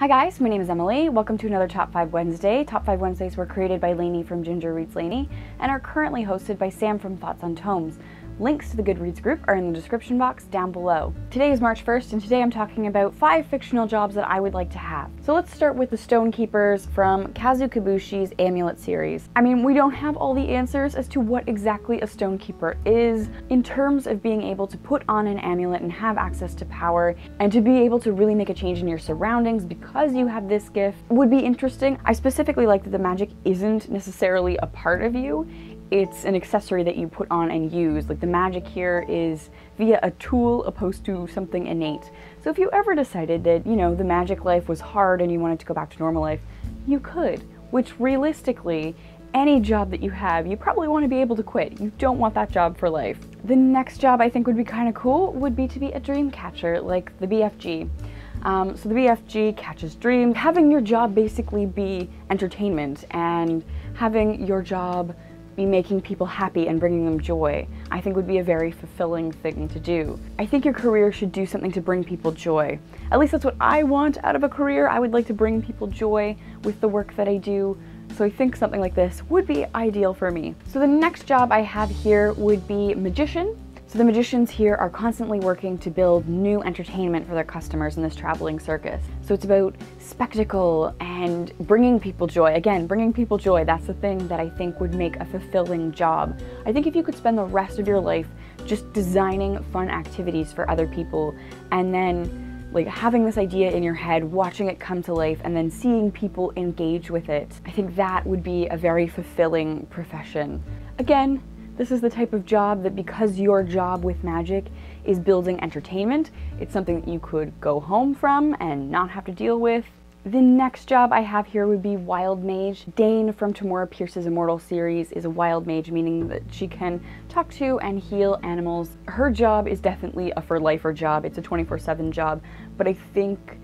Hi guys, my name is Emily. Welcome to another Top 5 Wednesday. Top 5 Wednesdays were created by Lainey from Ginger Reads Lainey and are currently hosted by Sam from Thoughts on Tomes. Links to the Goodreads group are in the description box down below. Today is March 1st and today I'm talking about 5 fictional jobs that I would like to have. So let's start with the Stonekeepers from Kazu Kibuishi's Amulet series. I mean, we don't have all the answers as to what exactly a Stonekeeper is in terms of being able to put on an amulet and have access to power and to be able to really make a change in your surroundings because you have this gift would be interesting. I specifically like that the magic isn't necessarily a part of you it's an accessory that you put on and use. Like the magic here is via a tool opposed to something innate. So if you ever decided that, you know, the magic life was hard and you wanted to go back to normal life, you could, which realistically, any job that you have, you probably want to be able to quit. You don't want that job for life. The next job I think would be kind of cool would be to be a dream catcher, like the BFG. Um, so the BFG catches dreams. Having your job basically be entertainment and having your job be making people happy and bringing them joy, I think would be a very fulfilling thing to do. I think your career should do something to bring people joy. At least that's what I want out of a career. I would like to bring people joy with the work that I do. So I think something like this would be ideal for me. So the next job I have here would be magician. So the magicians here are constantly working to build new entertainment for their customers in this traveling circus. So it's about spectacle and bringing people joy. Again, bringing people joy, that's the thing that I think would make a fulfilling job. I think if you could spend the rest of your life just designing fun activities for other people and then like having this idea in your head, watching it come to life, and then seeing people engage with it, I think that would be a very fulfilling profession. Again, this is the type of job that because your job with magic is building entertainment, it's something that you could go home from and not have to deal with. The next job I have here would be Wild Mage. Daine from Tamora Pierce's Immortal series is a wild mage, meaning that she can talk to and heal animals. Her job is definitely a for lifer job. It's a 24-7 job, but I think,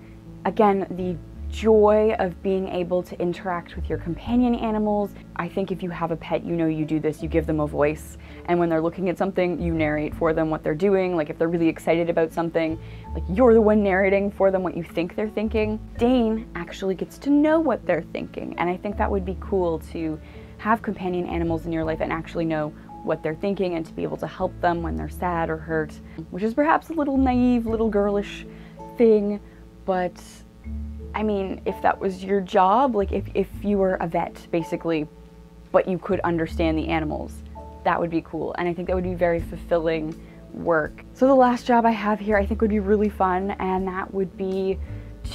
again, the joy of being able to interact with your companion animals. I think if you have a pet, you know you do this, you give them a voice. And when they're looking at something, you narrate for them what they're doing. Like if they're really excited about something, like you're the one narrating for them what you think they're thinking. Daine actually gets to know what they're thinking. And I think that would be cool to have companion animals in your life and actually know what they're thinking and to be able to help them when they're sad or hurt, which is perhaps a little naive, little girlish thing, but I mean, if that was your job, like if, if you were a vet, basically, but you could understand the animals, that would be cool. And I think that would be very fulfilling work. So the last job I have here I think would be really fun, and that would be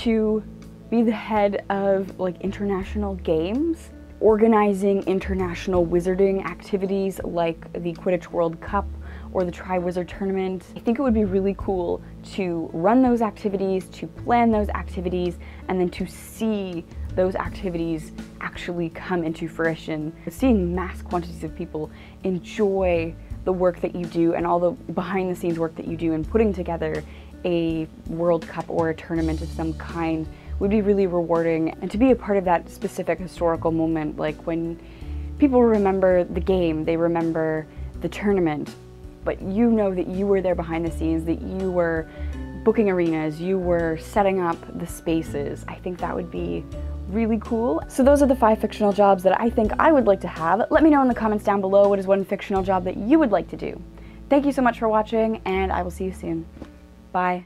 to be the head of like international games, organizing international wizarding activities like the Quidditch World Cup or the Triwizard Tournament. I think it would be really cool to run those activities, to plan those activities, and then to see those activities actually come into fruition. Seeing mass quantities of people enjoy the work that you do and all the behind the scenes work that you do in putting together a World Cup or a tournament of some kind would be really rewarding and to be a part of that specific historical moment like when people remember the game, they remember the tournament, but you know that you were there behind the scenes, that you were booking arenas, you were setting up the spaces. I think that would be really cool. So those are the five fictional jobs that I think I would like to have. Let me know in the comments down below what is one fictional job that you would like to do. Thank you so much for watching and I will see you soon. Bye.